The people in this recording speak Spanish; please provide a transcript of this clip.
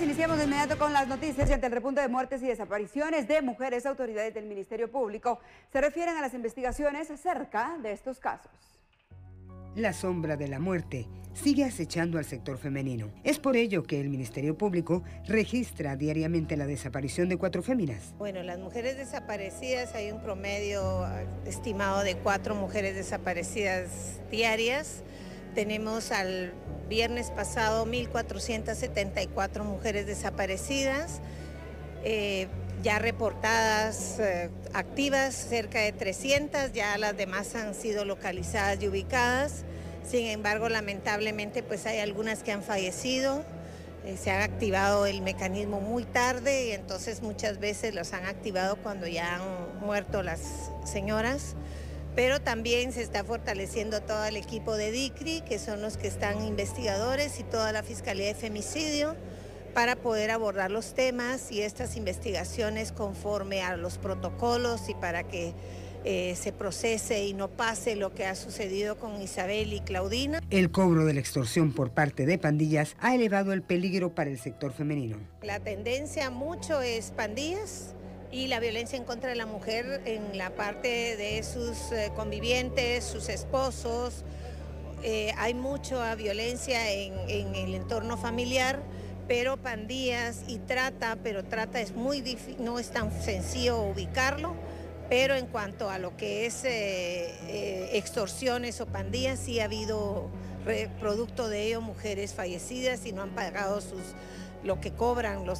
días. Iniciamos de inmediato con las noticias y ante el repunte de muertes y desapariciones de mujeres, autoridades del Ministerio Público se refieren a las investigaciones acerca de estos casos. La sombra de la muerte sigue acechando al sector femenino. Es por ello que el Ministerio Público registra diariamente la desaparición de cuatro féminas. Bueno, las mujeres desaparecidas, hay un promedio estimado de cuatro mujeres desaparecidas diarias. Tenemos al viernes pasado 1.474 mujeres desaparecidas, eh, ya reportadas eh, activas cerca de 300, ya las demás han sido localizadas y ubicadas. Sin embargo, lamentablemente, pues hay algunas que han fallecido. Eh, se ha activado el mecanismo muy tarde y entonces muchas veces los han activado cuando ya han muerto las señoras pero también se está fortaleciendo todo el equipo de DICRI, que son los que están investigadores, y toda la Fiscalía de Femicidio, para poder abordar los temas y estas investigaciones conforme a los protocolos y para que eh, se procese y no pase lo que ha sucedido con Isabel y Claudina. El cobro de la extorsión por parte de pandillas ha elevado el peligro para el sector femenino. La tendencia mucho es pandillas, y la violencia en contra de la mujer en la parte de sus eh, convivientes, sus esposos. Eh, hay mucha violencia en, el entorno familiar, pero pandillas y trata, pero trata es muy difícil, no es tan sencillo ubicarlo. Pero en cuanto a lo que es eh, extorsiones o pandillas, sí ha habido producto de ello mujeres fallecidas y no han pagado sus, lo que cobran los